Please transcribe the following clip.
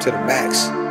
to the max.